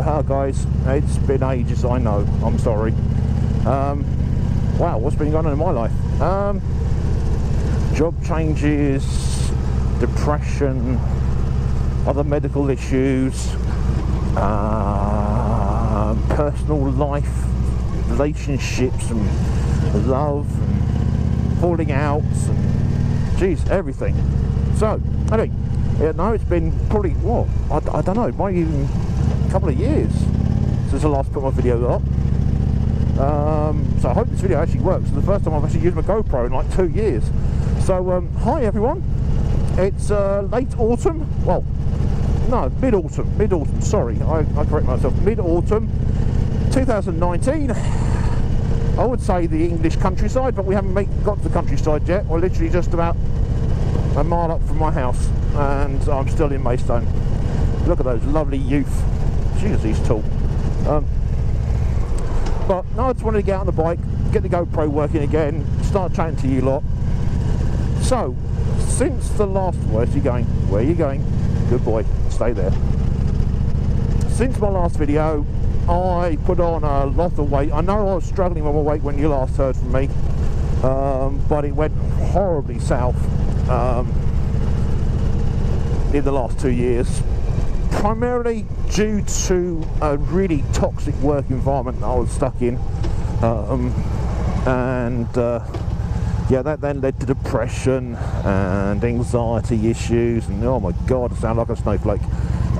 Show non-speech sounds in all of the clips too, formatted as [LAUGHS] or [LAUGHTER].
Uh, guys, it's been ages, I know. I'm sorry. Um, wow, what's been going on in my life? Um, job changes, depression, other medical issues, uh, personal life, relationships, and love, and falling outs, and geez, everything. So, anyway, yeah, no, it's been probably what I, I don't know, maybe even couple of years since I last put my video up. Um, so I hope this video actually works. It's the first time I've actually used my GoPro in like two years. So um, hi everyone. It's uh, late autumn. Well, no, mid autumn. Mid autumn. Sorry, I, I correct myself. Mid autumn, 2019. I would say the English countryside, but we haven't make, got to the countryside yet. We're literally just about a mile up from my house, and I'm still in Maidstone. Look at those lovely youth. Jeez, he's tall. Um, but no, I just wanted to get on the bike, get the GoPro working again, start chatting to you lot. So, since the last, where's he going? Where are you going? Good boy, stay there. Since my last video, I put on a lot of weight. I know I was struggling with my weight when you last heard from me, um, but it went horribly south um, in the last two years. Primarily due to a really toxic work environment that I was stuck in. Um, and uh, yeah, that then led to depression and anxiety issues. And oh my god, I sound like a snowflake.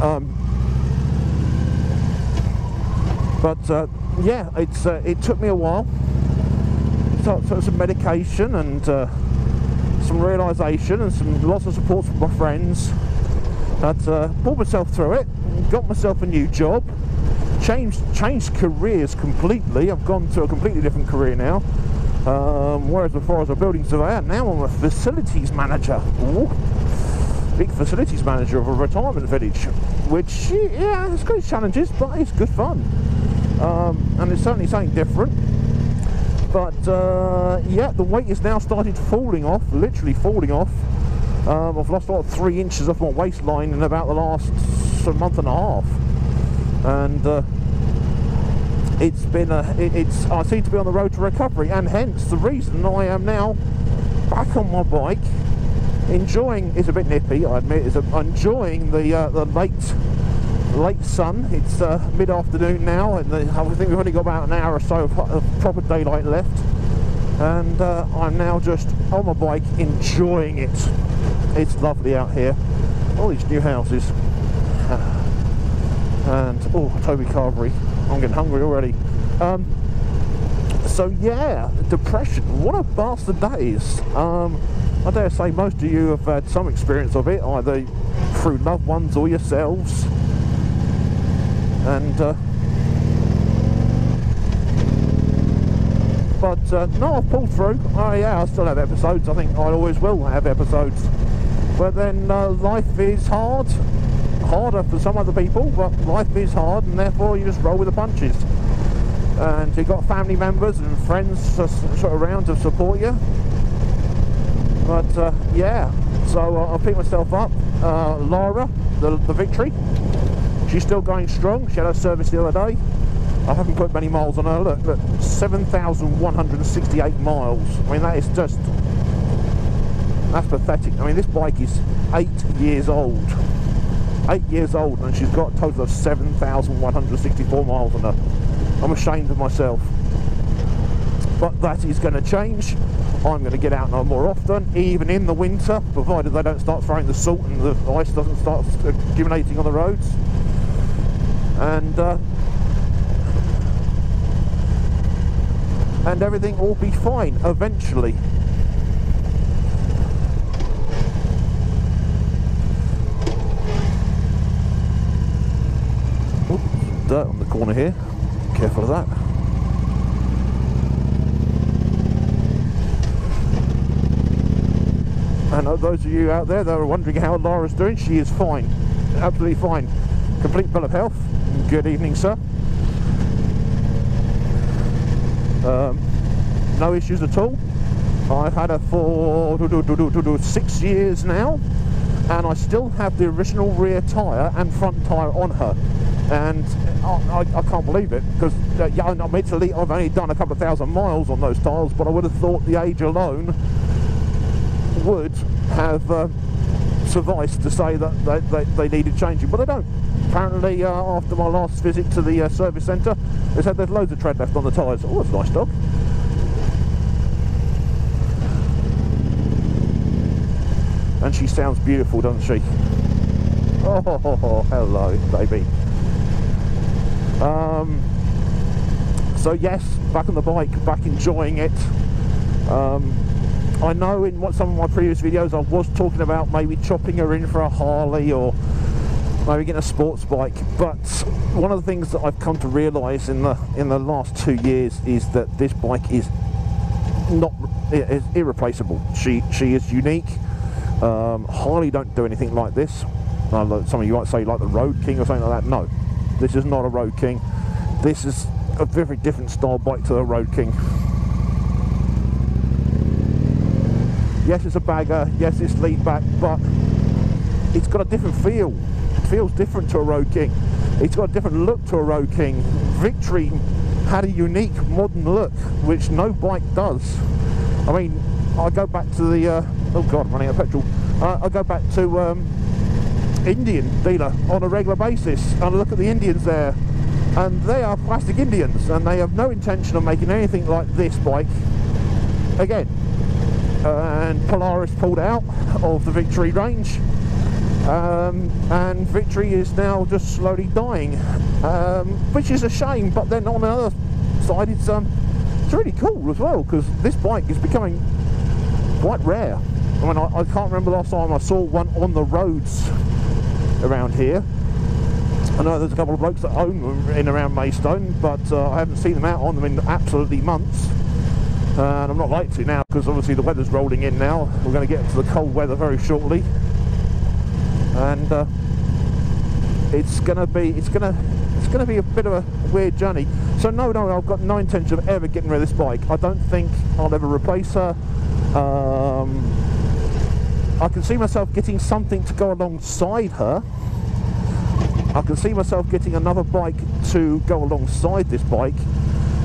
Um, but uh, yeah, it's uh, it took me a while. So, so some medication and uh, some realisation and some lots of support from my friends. Had uh, pulled myself through it, got myself a new job, changed changed careers completely. I've gone to a completely different career now. Um, whereas before I was a building surveyor, now I'm a facilities manager. Ooh, big facilities manager of a retirement village, which yeah, it's got challenges, but it's good fun. Um, and it's certainly something different. But uh, yeah, the weight is now started falling off, literally falling off. Um, I've lost about three inches off my waistline in about the last month and a half, and uh, it's been a, it, it's I seem to be on the road to recovery, and hence the reason I am now back on my bike, enjoying. It's a bit nippy, I admit. Is enjoying the uh, the late late sun. It's uh, mid-afternoon now, and the, I think we've only got about an hour or so of, of proper daylight left. And uh, I'm now just on my bike, enjoying it. It's lovely out here. All these new houses. And, oh, Toby Carvery. I'm getting hungry already. Um, so yeah, depression. What a bastard that is. Um, I dare say most of you have had some experience of it, either through loved ones or yourselves and uh, but uh, no, I've pulled through. Oh yeah, I still have episodes. I think I always will have episodes. But then uh, life is hard, harder for some other people. But life is hard, and therefore you just roll with the punches. And you've got family members and friends sort of around to support you. But uh, yeah, so uh, I'll pick myself up. Uh, Laura, the, the victory. She's still going strong. She had her service the other day. I haven't put many miles on her. Look, look, 7,168 miles. I mean, that is just, that's pathetic. I mean, this bike is eight years old. Eight years old, and she's got a total of 7,164 miles on her. I'm ashamed of myself. But that is going to change. I'm going to get out now more often, even in the winter, provided they don't start throwing the salt and the ice doesn't start accumulating on the roads and uh, and everything will be fine eventually. Dirt on the corner here. Careful of that. And those of you out there that are wondering how Laura's doing, she is fine. Absolutely fine. Complete bill of health. Good evening, sir. Um, no issues at all. I've had her for six years now, and I still have the original rear tyre and front tyre on her. And I, I, can't believe it because uh, yeah, admittedly I've only done a couple of thousand miles on those tyres, but I would have thought the age alone would have uh, sufficed to say that they, they, they, needed changing, but they don't. Apparently, uh, after my last visit to the uh, service centre, they said there's loads of tread left on the tyres. Oh, that's nice dog. And she sounds beautiful, doesn't she? Oh, [LAUGHS] hello, baby. Um, so yes, back on the bike, back enjoying it. Um, I know in what, some of my previous videos I was talking about maybe chopping her in for a Harley or maybe getting a sports bike but one of the things that I've come to realise in the in the last two years is that this bike is not is irreplaceable. She she is unique. Um, Harley don't do anything like this. Some of you might say like the Road King or something like that. No this is not a Road King this is a very different style bike to the Road King Yes, it's a bagger. Yes, it's lead back, but it's got a different feel. It feels different to a Road King. It's got a different look to a Road King. Victory had a unique modern look, which no bike does. I mean, I go back to the, uh, oh God, I'm running out of petrol. Uh, I go back to um, Indian dealer on a regular basis. And I look at the Indians there. And they are plastic Indians and they have no intention of making anything like this bike again. And Polaris pulled out of the Victory range. Um, and Victory is now just slowly dying. Um, which is a shame but then on the other side it's, um, it's really cool as well because this bike is becoming quite rare. I mean I, I can't remember last time I saw one on the roads around here. I know there's a couple of blokes that own them in around Maidstone but uh, I haven't seen them out on them in absolutely months. Uh, and I'm not like to now because obviously the weather's rolling in now. We're going to get into the cold weather very shortly. And uh, it's going to be it's going to it's going to be a bit of a weird journey. So no no I've got no intention of ever getting rid of this bike. I don't think I'll ever replace her. Um, I can see myself getting something to go alongside her. I can see myself getting another bike to go alongside this bike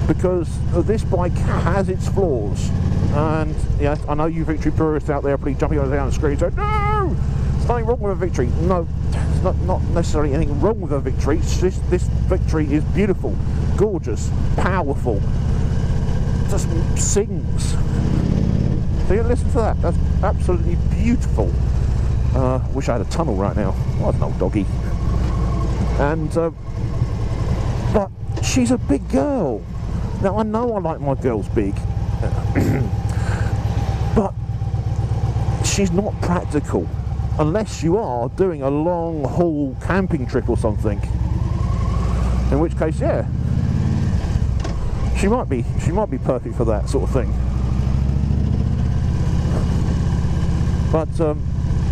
because this bike has its flaws. And yes I know you victory purists out there are probably jumping on the screen. Saying no there's nothing wrong with a victory. No it's not, not necessarily anything wrong with a victory. This, this victory is beautiful gorgeous powerful just sings so listen to that. That's absolutely beautiful. Uh, wish I had a tunnel right now. What an old doggy. And uh, but she's a big girl. Now I know I like my girls big, [CLEARS THROAT] but she's not practical. Unless you are doing a long haul camping trip or something. In which case, yeah, she might be she might be perfect for that sort of thing. But um,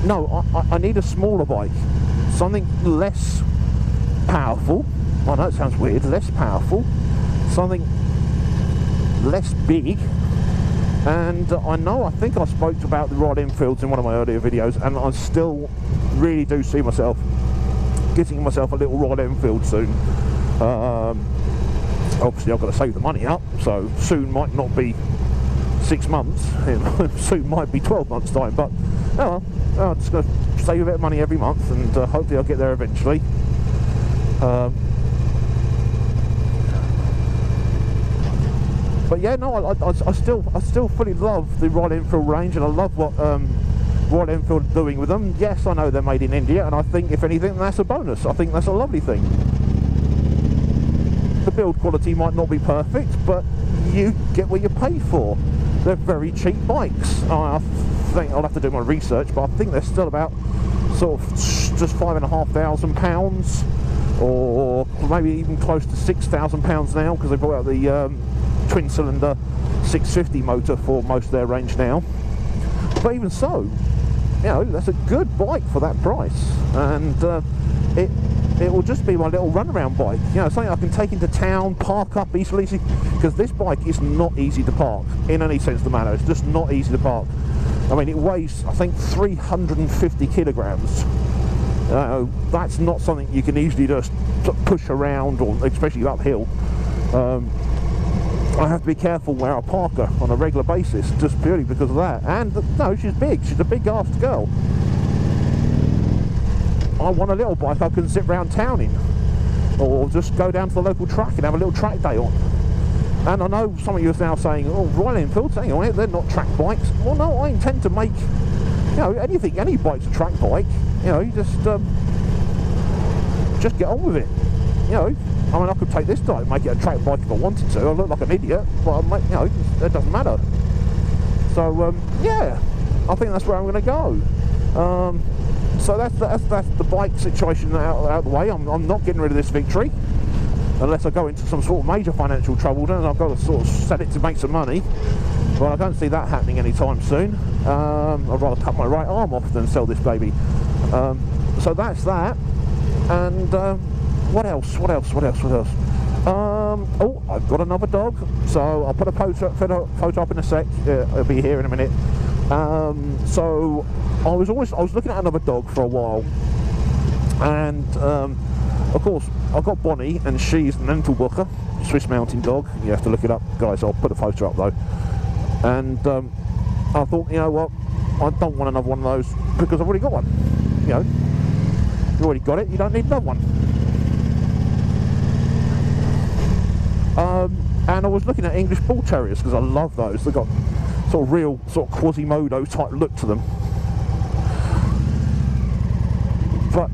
no, I, I need a smaller bike, something less powerful. I know it sounds weird, less powerful, something less big. And I know I think I spoke about the Royal Enfields in one of my earlier videos and I still really do see myself getting myself a little Royal Enfield soon. Um, obviously I've got to save the money up so soon might not be six months. [LAUGHS] Soon might be 12 months time but oh well, I'm just going to save a bit of money every month and uh, hopefully I'll get there eventually um, but yeah, no, I, I, I, still I still fully love the Royal Enfield range, and I love what um, Royal Enfield are doing with them. Yes, I know they're made in India, and I think if anything, that's a bonus. I think that's a lovely thing. The build quality might not be perfect, but you get what you pay for. They're very cheap bikes. I think I'll have to do my research, but I think they're still about sort of just five and a half thousand pounds or maybe even close to six thousand pounds now because they brought out the um, twin cylinder 650 motor for most of their range now. But even so you know that's a good bike for that price and uh, it it will just be my little runaround bike. You know something I can take into town park up easily because this bike is not easy to park in any sense of the matter. It's just not easy to park I mean it weighs I think 350 kilograms Uh, that's not something you can easily just push around, or especially uphill. Um, I have to be careful where I park her on a regular basis, just purely because of that. And no, she's big. She's a big-assed girl. I want a little bike I can sit around town in, or just go down to the local track and have a little track day on. And I know some of you are now saying, "Oh, Royal Enfield, hang on, they're not track bikes." Well, no, I intend to make, you know, anything, any bike's a track bike. You know, you just um, just get on with it. You know, I mean, I could take this type, make it a track bike if I wanted to. I look like an idiot, but I'm, you know, it doesn't matter. So um, yeah, I think that's where I'm going to go. Um, so that's, that's that's the bike situation out, out of the way. I'm, I'm not getting rid of this victory unless I go into some sort of major financial trouble. Then I've got to sort of sell it to make some money. But I don't see that happening anytime soon. Um, I'd rather cut my right arm off than sell this baby. Um, so that's that. And um, what else? What else? What else? What else? Um, oh, I've got another dog, so I'll put a photo, photo, up in a sec. Uh, it'll be here in a minute. Um, so I was always I was looking at another dog for a while, and um, of course I've got Bonnie, and she's an Entlebucher, Swiss Mountain Dog. You have to look it up, guys. I'll put a photo up though. And um, I thought, you know what, I don't want another one of those because I've already got one. You know, you already got it. You don't need another one. Um, and I was looking at English Bull Terriers because I love those. They've got sort of real, sort of Quasimodo type look to them. But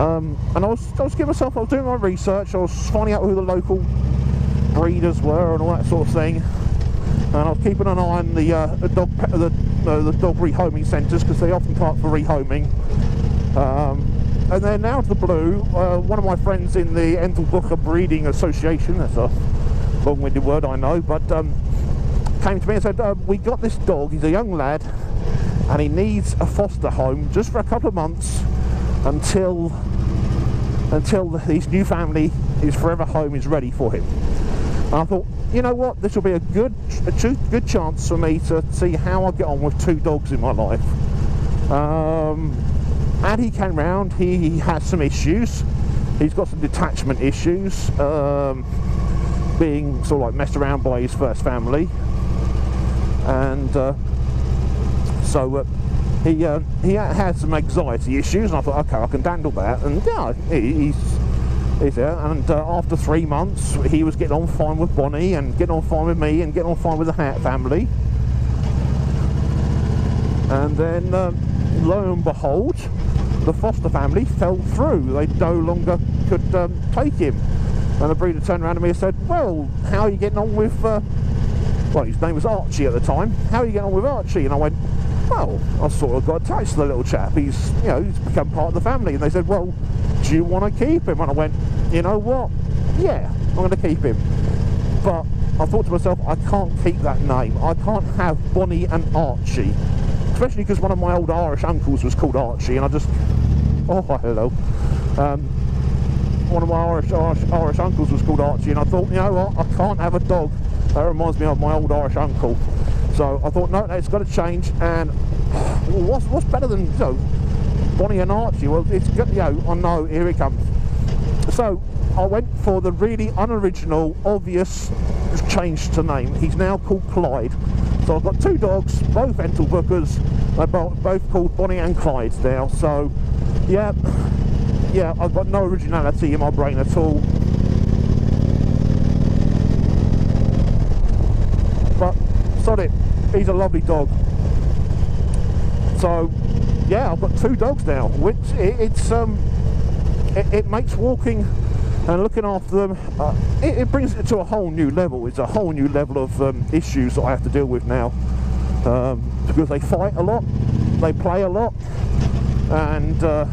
um, and I was, I was giving myself, I was doing my research, I was finding out who the local breeders were and all that sort of thing. And I was keeping an eye on the, uh, dog the, uh, the dog rehoming centres because they often park for rehoming. Um, and then out of the blue, uh, one of my friends in the Entlebucher Breeding Association, that's a long-winded word I know, but um, came to me and said, uh, we got this dog, he's a young lad, and he needs a foster home just for a couple of months until until his new family, his forever home is ready for him. And I thought, you know what, this will be a good, a good chance for me to see how I get on with two dogs in my life. Um, and he came round, he, he has some issues. He's got some detachment issues, um, being sort of like messed around by his first family. And uh, so uh, he uh, he had some anxiety issues, and I thought, okay, I can handle that. And yeah, he, he's he's there. And uh, after three months, he was getting on fine with Bonnie, and getting on fine with me, and getting on fine with the Hat family. And then, uh, lo and behold, the foster family fell through. They no longer could um, take him. And the breeder turned around to me and said, well, how are you getting on with, uh, well, his name was Archie at the time. How are you getting on with Archie? And I went, well, I sort of got attached to the little chap. He's, you know, he's become part of the family. And they said, well, do you want to keep him? And I went, you know what? Yeah, I'm going to keep him. But I thought to myself, I can't keep that name. I can't have Bonnie and Archie. Especially because one of my old Irish uncles was called Archie, and I just, oh, hello. Um, one of my Irish, Irish, Irish uncles was called Archie, and I thought, you know what, I can't have a dog that reminds me of my old Irish uncle. So I thought, no, it's got to change. And well, what's what's better than you know, Bonnie and Archie? Well, it's good. You know, I know. Here it comes. So I went for the really unoriginal, obvious change to name. He's now called Clyde. So I've got two dogs, both Entlebuchers. They're both called Bonnie and Clyde now. So yeah, [CLEARS THROAT] yeah, I've got no originality in my brain at all. But sod it, he's a lovely dog. So yeah, I've got two dogs now, which it, it's um, it, it, makes walking and looking after them, uh, it, it, brings it to a whole new level. It's a whole new level of um, issues that I have to deal with now um, because they fight a lot, they play a lot, and uh,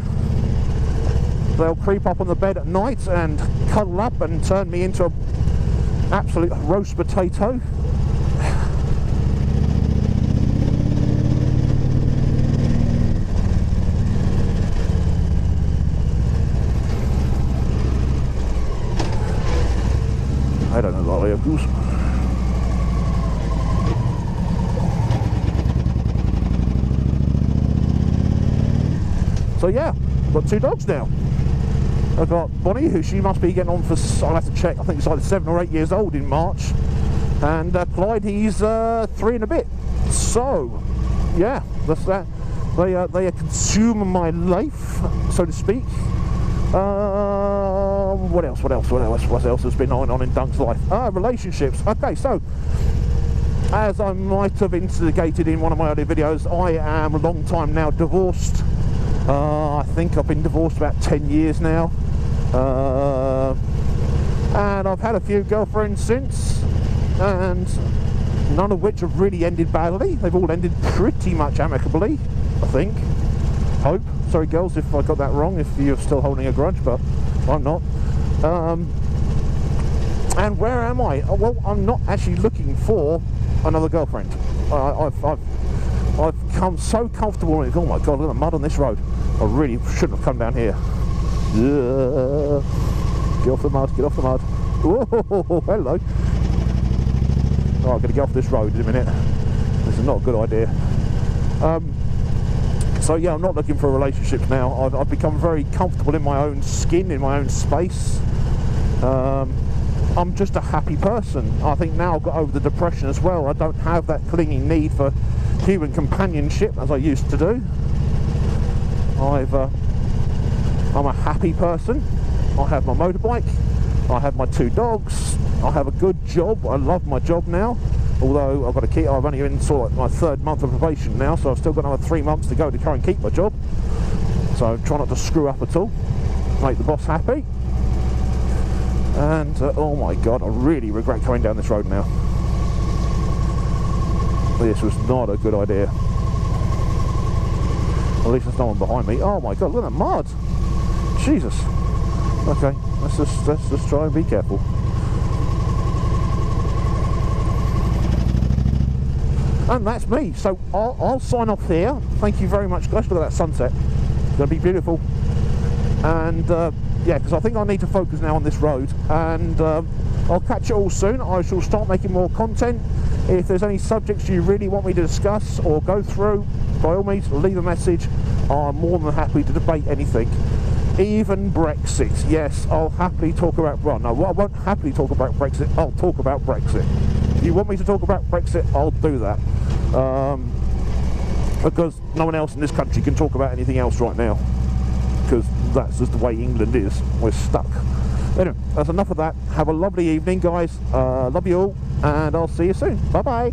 they'll creep up on the bed at night and cuddle up and turn me into an absolute roast potato. Know the way of goose. So yeah, got two dogs now. I've got Bonnie, who she must be getting on for, I'll have to check, I think it's either seven or eight years old in March. And uh, Clyde, he's uh, three and a bit. So, yeah, that's that. They, uh, they consume my life, so to speak. Uh, what else? What else? What else? What else has been on, on in Dunk's life? Ah, relationships. Okay, so as I might have instigated in one of my earlier videos, I am a long time now divorced. Uh, I think I've been divorced about 10 years now. Uh, and I've had a few girlfriends since, and none of which have really ended badly. They've all ended pretty much amicably, I think. Hope. Sorry, girls, if I got that wrong, if you're still holding a grudge, but I'm not. Um, and where am I? Oh, well, I'm not actually looking for another girlfriend. Uh, I've, I've, I've come so comfortable oh my god, look at the mud on this road. I really shouldn't have come down here. Uh, get off the mud, get off the mud. [LAUGHS] Hello. Oh, I'm going to get off this road in a minute. This is not a good idea. Um, so yeah, I'm not looking for relationships now. I've, I've, become very comfortable in my own skin, in my own space. Um, I'm just a happy person. I think now I've got over the depression as well. I don't have that clinging need for human companionship as I used to do. I've, uh, I'm a happy person. I have my motorbike. I have my two dogs. I have a good job. I love my job now although I've got to keep, I've only in sort of my third month of probation now, so I've still got another three months to go to try and keep my job. So I try not to screw up at all, make the boss happy. And uh, oh my god, I really regret coming down this road now. This was not a good idea. At least there's no one behind me. Oh my god, look at that mud! Jesus. Okay, let's just let's just try and be careful. And that's me. So I'll, I'll, sign off here thank you very much guys look at that sunset. It's gonna be beautiful. And uh, yeah because I think I need to focus now on this road. And uh, I'll catch you all soon. I shall start making more content. If there's any subjects you really want me to discuss or go through by all means leave a message. I'm more than happy to debate anything. Even Brexit. Yes I'll happily talk about well no I won't happily talk about Brexit. I'll talk about Brexit. If you want me to talk about Brexit, I'll do that. Um, because no one else in this country can talk about anything else right now. Because that's just the way England is. We're stuck. Anyway, that's enough of that. Have a lovely evening, guys. Uh, love you all, and I'll see you soon. Bye-bye.